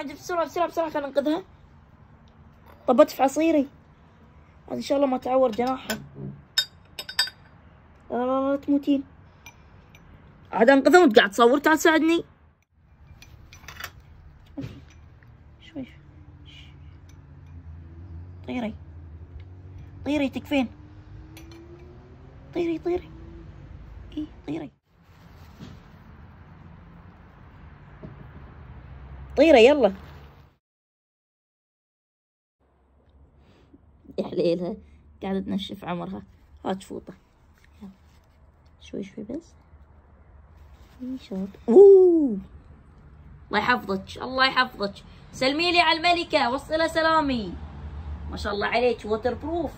عاد بسرعة بسرعة بسرعة خلينا ننقذها. طبت في عصيري. إن شاء الله ما تعور جناحها. لا لا لا تموتين. عاد أنقذها وأنت قاعد تصور تعال ساعدني. شوي. طيري. طيري تكفين. طيري طيري. إيه طيري. طيري يلا. يا حليلها قاعدة تنشف عمرها. هات فوطة. شوي شوي بس. شاط. الله يحفظك الله يحفظك. سلمي لي على الملكة وصلها سلامي. ما شاء الله عليك waterproof